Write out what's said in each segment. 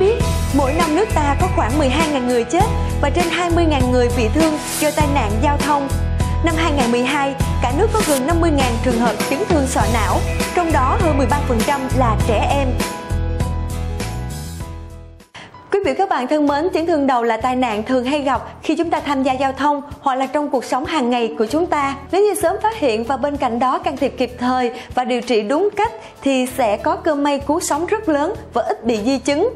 biết, mỗi năm nước ta có khoảng 12.000 người chết và trên 20.000 người bị thương do tai nạn giao thông. Năm 2012, cả nước có gần 50.000 trường hợp chấn thương sọ não, trong đó hơn 13% là trẻ em. Quý vị các bạn thân mến, chấn thương đầu là tai nạn thường hay gặp khi chúng ta tham gia giao thông hoặc là trong cuộc sống hàng ngày của chúng ta. Nếu như sớm phát hiện và bên cạnh đó can thiệp kịp thời và điều trị đúng cách thì sẽ có cơ may cứu sống rất lớn và ít bị di chứng.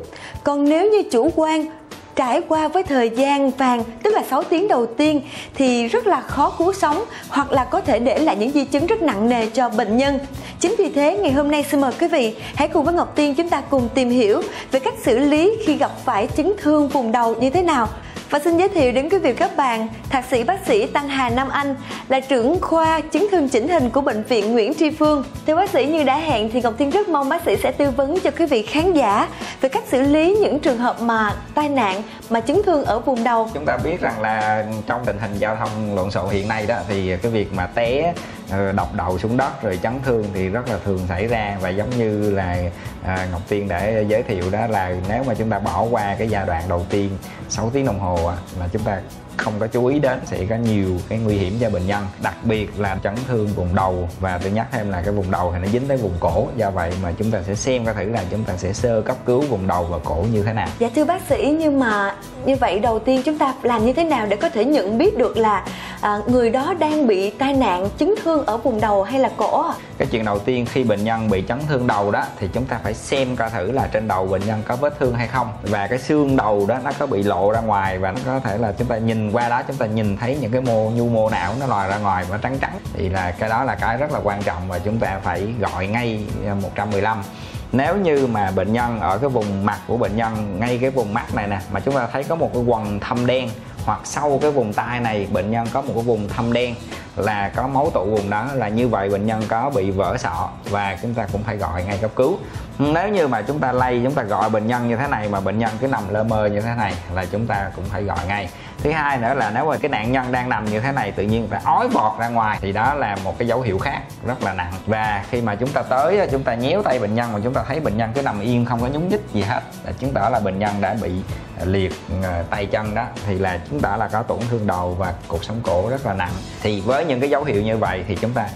Còn nếu như chủ quan trải qua với thời gian vàng, tức là 6 tiếng đầu tiên, thì rất là khó cứu sống hoặc là có thể để lại những di chứng rất nặng nề cho bệnh nhân. Chính vì thế, ngày hôm nay xin mời quý vị hãy cùng với Ngọc Tiên chúng ta cùng tìm hiểu về cách xử lý khi gặp phải chấn thương vùng đầu như thế nào và xin giới thiệu đến quý vị các bạn, Thạc sĩ bác sĩ Tăng Hà Nam Anh là trưởng khoa chấn thương chỉnh hình của bệnh viện Nguyễn Tri Phương. Thưa bác sĩ như đã hẹn thì Ngọc thiên rất mong bác sĩ sẽ tư vấn cho quý vị khán giả về cách xử lý những trường hợp mà tai nạn mà chấn thương ở vùng đầu. Chúng ta biết rằng là trong tình hình giao thông lộn xộn hiện nay đó thì cái việc mà té Ờ, độc đầu xuống đất rồi chấn thương thì rất là thường xảy ra. Và giống như là à, Ngọc Tiên đã giới thiệu đó là nếu mà chúng ta bỏ qua cái giai đoạn đầu tiên 6 tiếng đồng hồ mà chúng ta không có chú ý đến sẽ có nhiều cái nguy hiểm cho bệnh nhân đặc biệt là chấn thương vùng đầu. Và tôi nhắc thêm là cái vùng đầu thì nó dính tới vùng cổ do vậy mà chúng ta sẽ xem có thử là chúng ta sẽ sơ cấp cứu vùng đầu và cổ như thế nào. Dạ thưa bác sĩ nhưng mà như vậy đầu tiên chúng ta làm như thế nào để có thể nhận biết được là à, người đó đang bị tai nạn chấn thương ở vùng đầu hay là cổ cái chuyện đầu tiên khi bệnh nhân bị chấn thương đầu đó thì chúng ta phải xem coi thử là trên đầu bệnh nhân có vết thương hay không. Và cái xương đầu đó nó có bị lộ ra ngoài và nó có thể là chúng ta nhìn qua đó chúng ta nhìn thấy những cái mô, nhu mô não nó lòi ra ngoài và trắng trắng. Thì là cái đó là cái rất là quan trọng và chúng ta phải gọi ngay à, 115 nếu như mà bệnh nhân ở cái vùng mặt của bệnh nhân, ngay cái vùng mắt này nè, mà chúng ta thấy có một cái quầng thâm đen, hoặc sau cái vùng tai này bệnh nhân có một cái vùng thâm đen là có máu tụ vùng đó, là như vậy bệnh nhân có bị vỡ sọ và chúng ta cũng phải gọi ngay cấp cứu. Nếu như mà chúng ta lay chúng ta gọi bệnh nhân như thế này mà bệnh nhân cứ nằm lơ mơ như thế này là chúng ta cũng phải gọi ngay thứ hai nữa là nếu mà cái nạn nhân đang nằm như thế này tự nhiên phải ói bọt ra ngoài thì đó là một cái dấu hiệu khác rất là nặng. Và khi mà chúng ta tới chúng ta nhéo tay bệnh nhân mà chúng ta thấy bệnh nhân cứ nằm yên, không có nhúng nhích gì hết, là chứng tỏ là bệnh nhân đã bị à, liệt à, tay chân đó, thì là chứng tỏ là có tổn thương đầu và cột sống cổ rất là nặng. Thì với những cái dấu hiệu như vậy thì chúng ta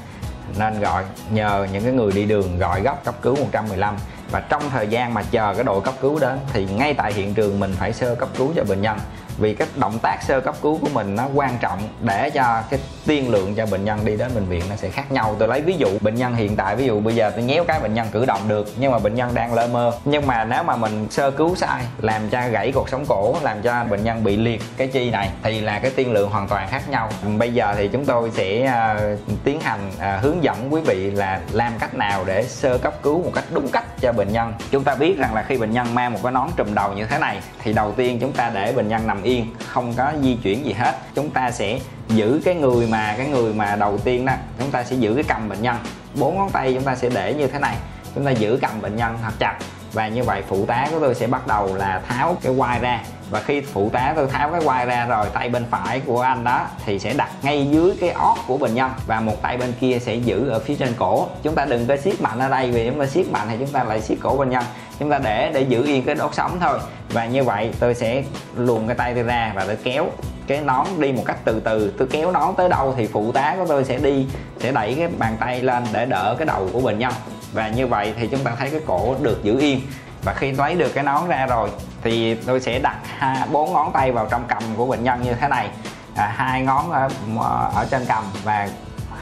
nên gọi, nhờ những cái người đi đường gọi gấp cấp cứu 115 và trong thời gian mà chờ cái đội cấp cứu đến thì ngay tại hiện trường mình phải sơ cấp cứu cho bệnh nhân vì cái động tác sơ cấp cứu của mình nó quan trọng để cho cái tiên lượng cho bệnh nhân đi đến bệnh viện nó sẽ khác nhau. Tôi lấy ví dụ bệnh nhân hiện tại ví dụ bây giờ tôi nhéo cái bệnh nhân cử động được nhưng mà bệnh nhân đang lơ mơ. Nhưng mà nếu mà mình sơ cứu sai làm cho gãy cột sống cổ làm cho bệnh nhân bị liệt cái chi này thì là cái tiên lượng hoàn toàn khác nhau. Bây giờ thì chúng tôi sẽ uh, tiến hành uh, hướng dẫn quý vị là làm cách nào để sơ cấp cứu một cách đúng cách cho bệnh nhân. Chúng ta biết rằng là khi bệnh nhân mang một cái nón trùm đầu như thế này thì đầu tiên chúng ta để bệnh nhân nằm yên không có di chuyển gì hết. Chúng ta sẽ giữ cái người mà, cái người mà đầu tiên đó, chúng ta sẽ giữ cái cầm bệnh nhân. Bốn ngón tay chúng ta sẽ để như thế này. Chúng ta giữ cầm bệnh nhân thật chặt và như vậy phụ tá của tôi sẽ bắt đầu là tháo cái quai ra. Và khi phụ tá tôi tháo cái quai ra rồi, tay bên phải của anh đó thì sẽ đặt ngay dưới cái ót của bệnh nhân. Và một tay bên kia sẽ giữ ở phía trên cổ. Chúng ta đừng có siết mạnh ở đây, vì chúng ta siết mạnh thì chúng ta lại siết cổ bệnh nhân. Chúng ta để để giữ yên cái đốt sống thôi. Và như vậy tôi sẽ luồn cái tay tôi ra và tôi kéo cái nón đi một cách từ từ. Tôi kéo nón tới đâu thì phụ tá của tôi sẽ đi, sẽ đẩy cái bàn tay lên để đỡ cái đầu của bệnh nhân và như vậy thì chúng ta thấy cái cổ được giữ yên. Và khi lấy được cái nón ra rồi thì tôi sẽ đặt bốn ngón tay vào trong cầm của bệnh nhân như thế này. À, hai ngón ở, ở trên cầm và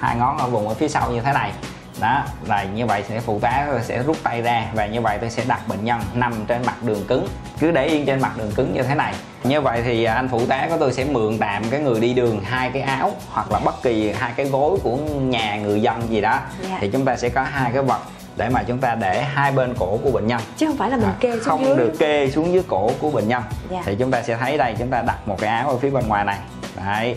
hai ngón ở vùng ở phía sau như thế này đó là như vậy sẽ phụ tá sẽ rút tay ra và như vậy tôi sẽ đặt bệnh nhân nằm trên mặt đường cứng cứ để yên trên mặt đường cứng như thế này như vậy thì anh phụ tá của tôi sẽ mượn tạm cái người đi đường hai cái áo hoặc là bất kỳ hai cái gối của nhà người dân gì đó yeah. Dạ. thì chúng ta sẽ có hai cái vật để mà chúng ta để hai bên cổ của bệnh nhân chứ không phải là mình à, kê xuống không dưới. được kê xuống dưới cổ của bệnh nhân yeah. Dạ. thì chúng ta sẽ thấy đây chúng ta đặt một cái áo ở phía bên ngoài này đấy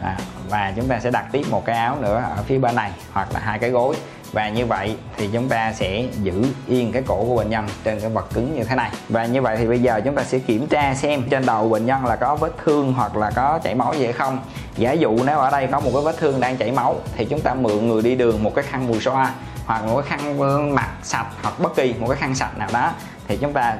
à, và chúng ta sẽ đặt tiếp một cái áo nữa ở phía bên này hoặc là hai cái gối. Và như vậy thì chúng ta sẽ giữ yên cái cổ của bệnh nhân trên cái vật cứng như thế này. Và như vậy thì bây giờ chúng ta sẽ kiểm tra xem trên đầu bệnh nhân là có vết thương hoặc là có chảy máu gì hay không. Giả dụ nếu ở đây có một cái vết thương đang chảy máu thì chúng ta mượn người đi đường một cái khăn mùi xoa hoặc một cái khăn ờ, mặt sạch hoặc bất kỳ một cái khăn sạch nào đó thì chúng ta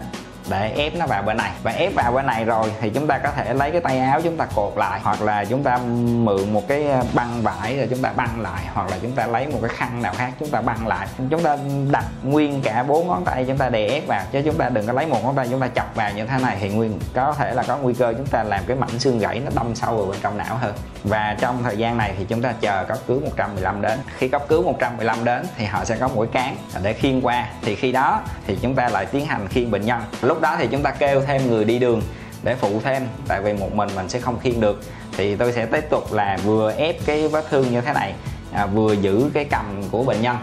để ép nó vào bên này và ép vào bên này rồi thì chúng ta có thể lấy cái tay áo chúng ta cột lại hoặc là chúng ta mượn một cái băng vải rồi chúng ta băng lại hoặc là chúng ta lấy một cái khăn nào khác chúng ta băng lại chúng ta đặt nguyên cả bốn ngón tay chúng ta đè ép vào chứ chúng ta đừng có lấy một ngón tay chúng ta chọc vào như thế này thì nguyên có thể là có nguy cơ chúng ta làm cái mảnh xương gãy nó đâm sâu vào bên trong não hơn và trong thời gian này thì chúng ta chờ cấp cứu 115 đến khi cấp cứu 115 đến thì họ sẽ có mũi cán để khiên qua thì khi đó thì chúng ta lại tiến hành khiên bệnh nhân lúc lúc đó thì chúng ta kêu thêm người đi đường để phụ thêm tại vì một mình mình sẽ không khiêng được. Thì tôi sẽ tiếp tục là vừa ép cái vết thương như thế này à, vừa giữ cái cầm của bệnh nhân.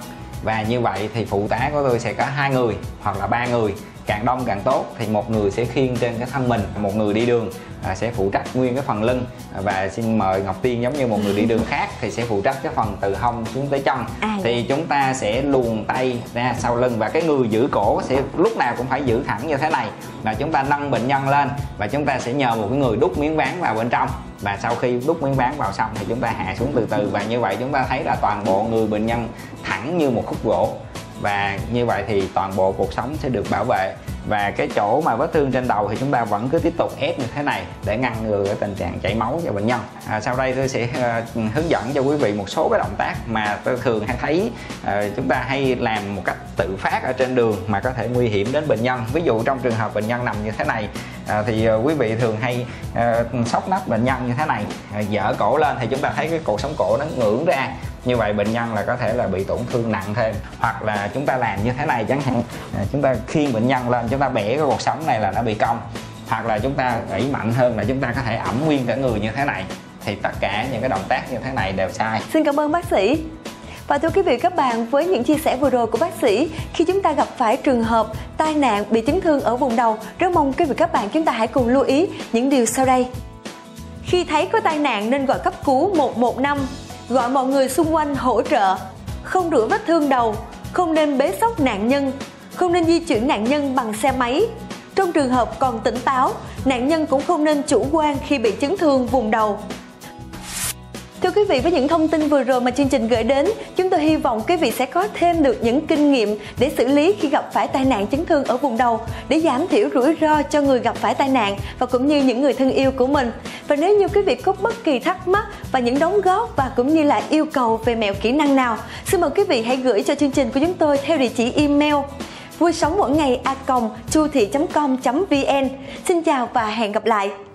Và như vậy thì phụ tá của tôi sẽ có hai người hoặc là ba người càng đông càng tốt thì một người sẽ khiêng trên cái thân mình một người đi đường à, sẽ phụ trách nguyên cái phần lưng. Và xin mời ngọc tiên giống như một người đi đường khác thì sẽ phụ trách cái phần từ hông xuống tới chân. À, thì dạ. chúng ta sẽ luồn tay ra sau lưng và cái người giữ cổ sẽ lúc nào cũng phải giữ thẳng như thế này. Và chúng ta nâng bệnh nhân lên và chúng ta sẽ nhờ một cái người đút miếng ván vào bên trong. Và sau khi đút miếng ván vào xong thì chúng ta hạ xuống từ từ. Và như vậy chúng ta thấy là toàn bộ người bệnh nhân thẳng như một khúc gỗ và như vậy thì toàn bộ cuộc sống sẽ được bảo vệ. Và cái chỗ mà vết thương trên đầu thì chúng ta vẫn cứ tiếp tục ép như thế này để ngăn ngừa cái tình trạng chảy máu cho bệnh nhân. À, sau đây tôi sẽ uh, hướng dẫn cho quý vị một số cái động tác mà tôi thường hay thấy uh, chúng ta hay làm một cách tự phát ở trên đường mà có thể nguy hiểm đến bệnh nhân. Ví dụ trong trường hợp bệnh nhân nằm như thế này à, thì uh, quý vị thường hay uh, sóc nách bệnh nhân như thế này. Uh, dở cổ lên thì chúng ta thấy cái cột sống cổ nó ngưỡng ra như vậy bệnh nhân là có thể là bị tổn thương nặng thêm hoặc là chúng ta làm như thế này chẳng hạn. À, chúng ta khiêng bệnh nhân lên chúng ta bẻ cái cuộc sống này là nó bị cong. Hoặc là chúng ta đẩy mạnh hơn là chúng ta có thể ẩm nguyên cả người như thế này. Thì tất cả những cái động tác như thế này đều sai. Xin cảm ơn bác sĩ. Và thưa quý vị các bạn, với những chia sẻ vừa rồi của bác sĩ, khi chúng ta gặp phải trường hợp tai nạn bị chấn thương ở vùng đầu, rất mong quý vị các bạn chúng ta hãy cùng lưu ý những điều sau đây. Khi thấy có tai nạn nên gọi cấp cứu 115 gọi mọi người xung quanh hỗ trợ, không rửa vết thương đầu, không nên bế sóc nạn nhân, không nên di chuyển nạn nhân bằng xe máy. Trong trường hợp còn tỉnh táo, nạn nhân cũng không nên chủ quan khi bị chấn thương vùng đầu. Thưa quý vị, với những thông tin vừa rồi mà chương trình gửi đến, chúng tôi hy vọng quý vị sẽ có thêm được những kinh nghiệm để xử lý khi gặp phải tai nạn chấn thương ở vùng đầu, để giảm thiểu rủi ro cho người gặp phải tai nạn và cũng như những người thân yêu của mình. Và nếu như quý vị có bất kỳ thắc mắc và những đóng góp và cũng như là yêu cầu về mẹo kỹ năng nào, xin mời quý vị hãy gửi cho chương trình của chúng tôi theo địa chỉ email vui sống mỗi ngày a chu thị com vn Xin chào và hẹn gặp lại!